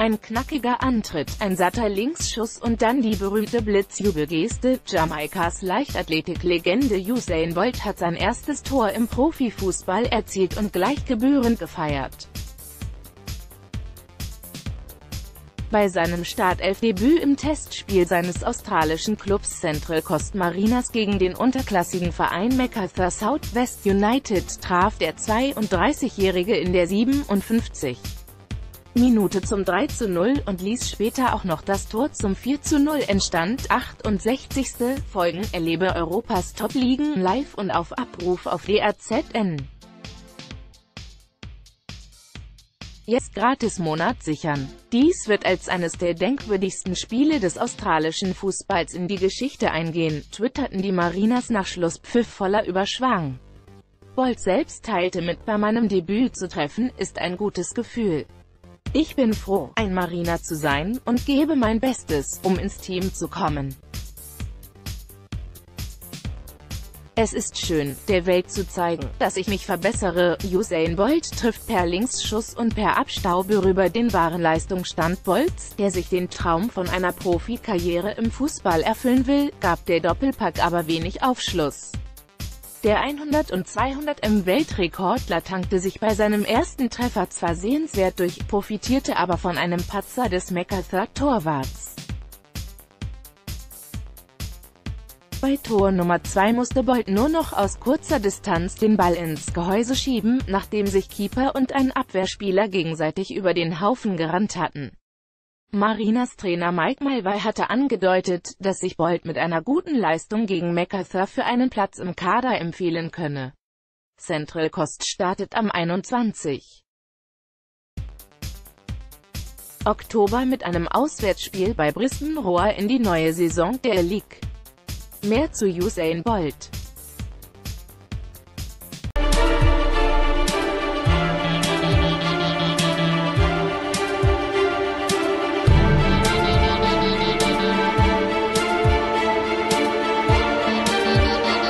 Ein knackiger Antritt, ein satter Linksschuss und dann die berühmte Blitzjubelgeste. Jamaikas Leichtathletik-Legende Usain Bolt hat sein erstes Tor im Profifußball erzielt und gleich gebührend gefeiert. Bei seinem Startelfdebüt im Testspiel seines australischen Clubs Central Coast Marinas gegen den unterklassigen Verein Macarthur South West United traf der 32-Jährige in der 57. Minute zum 3 zu 0 und ließ später auch noch das Tor zum 4 zu 0 entstand. 68. Folgen erlebe Europas Top-Ligen live und auf Abruf auf DRZN. Jetzt Gratis-Monat sichern. Dies wird als eines der denkwürdigsten Spiele des australischen Fußballs in die Geschichte eingehen, twitterten die Marinas nach Schlusspfiff voller Überschwang. Bolt selbst teilte mit, bei meinem Debüt zu treffen, ist ein gutes Gefühl. Ich bin froh, ein Mariner zu sein, und gebe mein Bestes, um ins Team zu kommen. Es ist schön, der Welt zu zeigen, dass ich mich verbessere. Usain Bolt trifft per Linksschuss und per Abstaube rüber den wahren Leistungsstand Bolts, der sich den Traum von einer Profikarriere im Fußball erfüllen will, gab der Doppelpack aber wenig Aufschluss. Der 100 und 200 m Weltrekordler tankte sich bei seinem ersten Treffer zwar sehenswert durch, profitierte aber von einem Patzer des MacArthur-Torwarts. Bei Tor Nummer 2 musste Bolt nur noch aus kurzer Distanz den Ball ins Gehäuse schieben, nachdem sich Keeper und ein Abwehrspieler gegenseitig über den Haufen gerannt hatten. Marinas Trainer Mike Malvey hatte angedeutet, dass sich Bolt mit einer guten Leistung gegen MacArthur für einen Platz im Kader empfehlen könne. Central Coast startet am 21. Oktober mit einem Auswärtsspiel bei Brisbane Roar in die neue Saison der League. Mehr zu Usain Bolt